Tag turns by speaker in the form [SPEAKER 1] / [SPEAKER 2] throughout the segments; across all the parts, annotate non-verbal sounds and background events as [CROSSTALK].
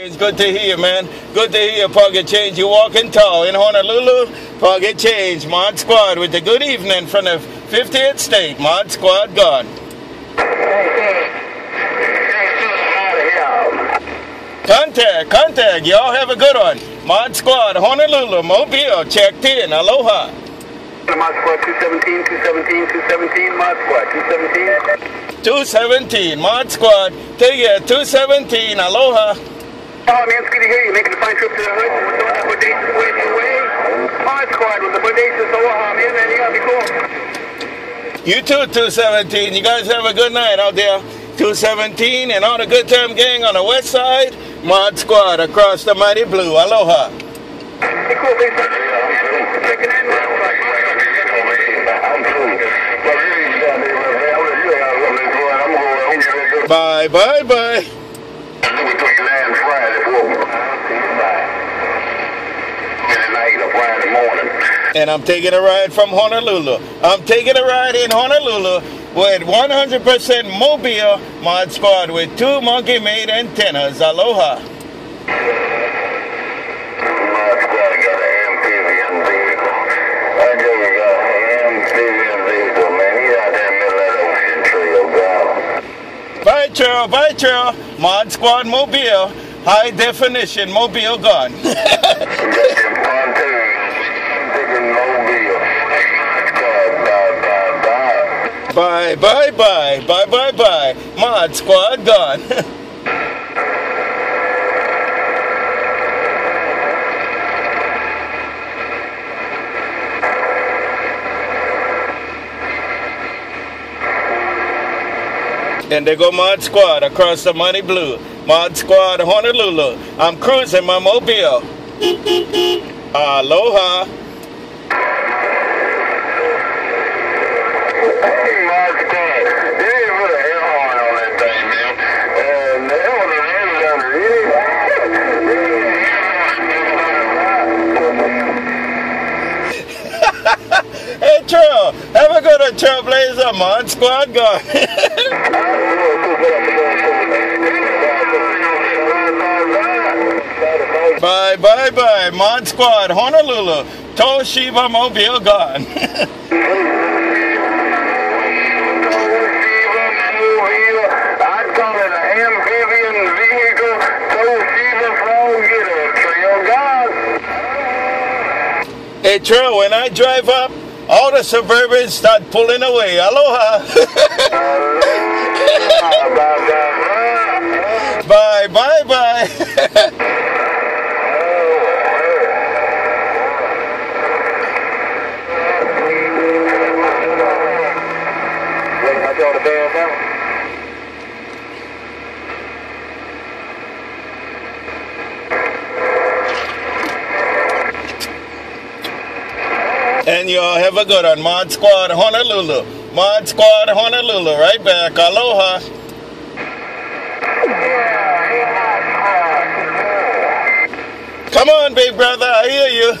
[SPEAKER 1] It's good to hear you, man. Good to hear you, Pocket Change. You walking tall in Honolulu. Pocket Change, Mod Squad with the good evening from the 50th state. Mod Squad gone. Contact, contact. Y'all have a good one. Mod Squad, Honolulu, Mobile, checked in. Aloha.
[SPEAKER 2] Mod Squad 217, 217, 217, Mod Squad 217.
[SPEAKER 1] 217, Mod Squad. Take it, 217. Aloha.
[SPEAKER 2] Oh, man, it's good to hear you making a fine trip to the hood. We're throwing that bodacious wave your way. Mod Squad with the bodacious aloha, man, man, yeah, be cool.
[SPEAKER 1] You too, 217. You guys have a good night out there. 217 and all the good time gang on the west side. Mod Squad across the mighty blue. Aloha.
[SPEAKER 2] Be cool, big son. Checking in, Mod Squad.
[SPEAKER 1] Bye, bye, bye. And I'm taking a ride from Honolulu. I'm taking a ride in Honolulu with 100% mobile mod squad with two monkey made antennas. Aloha.
[SPEAKER 2] Mod Squad got an amphibian vehicle. I just got an amphibian vehicle, man. He's out there in the middle of that ocean trio, oh, God.
[SPEAKER 1] Bye, Cheryl. Bye, Cheryl. Mod squad mobile. High definition mobile gun. [LAUGHS]
[SPEAKER 2] bye, bye, bye.
[SPEAKER 1] bye, bye, bye. Mod squad gone. [LAUGHS] And they go Mod Squad across the Money Blue. Mod Squad Honolulu. I'm cruising my mobile. [LAUGHS] Aloha.
[SPEAKER 2] Mod Squad
[SPEAKER 1] gone. [LAUGHS] bye, bye, bye. Mod Squad Honolulu. Toshiba Mobile gone.
[SPEAKER 2] I'd call it an amphibian vehicle. Toshiba from get a
[SPEAKER 1] hey, Trail, when I drive up, all the Suburbans start pulling away. Aloha. [LAUGHS] bye, bye, bye. [LAUGHS] And y'all have a good one. Mod Squad Honolulu. Mod Squad Honolulu. Right back. Aloha. Come on, big brother. I hear you.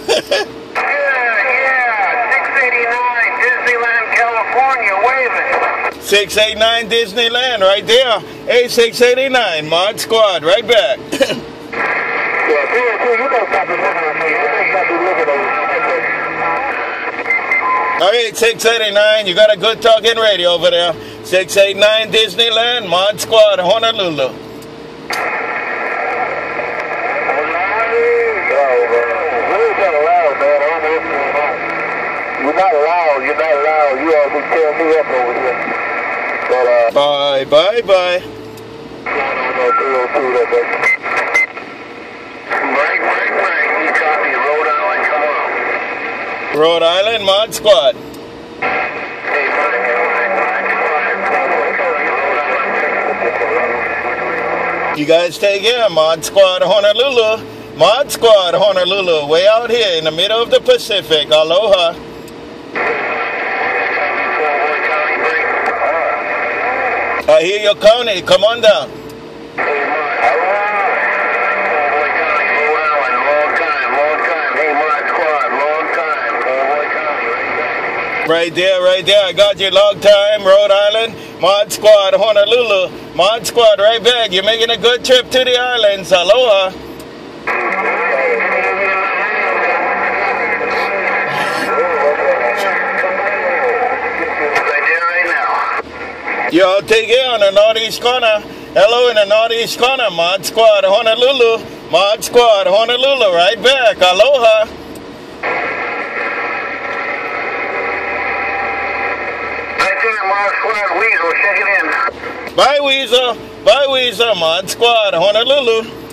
[SPEAKER 1] [LAUGHS]
[SPEAKER 2] Yeah, yeah. 689 Disneyland, California, waving.
[SPEAKER 1] 689 Disneyland right there. Hey, 689 Mod Squad. Right back. [LAUGHS]
[SPEAKER 2] Yeah, seriously, you better
[SPEAKER 1] right, 689. You got a good talking radio over there. 689 Disneyland Mod Squad Honolulu.
[SPEAKER 2] You're not loud, you're not loud. You all be tearing me up over here. But, uh,
[SPEAKER 1] Bye, bye, bye.
[SPEAKER 2] Break, break, break. You copy Rhode Island, come on.
[SPEAKER 1] Rhode Island Mod Squad. You guys take care, Mod Squad Honolulu. Mod Squad Honolulu, way out here in the middle of the Pacific. Aloha. I hear your county. Come on down. Right there, right there. I got you. Long time, Rhode Island. Mod Squad Honolulu. Mod Squad, right back. You're making a good trip to the islands. Aloha.
[SPEAKER 2] Right there, right now.
[SPEAKER 1] Yo, take it on the northeast corner. Hello in the northeast corner. Mod Squad, Honolulu. Mod Squad, Honolulu, right back. Aloha.
[SPEAKER 2] Right there, Squad Weasel, check it in.
[SPEAKER 1] Bye, Weasel. Bye, Weasel. Mod Squad, Honolulu.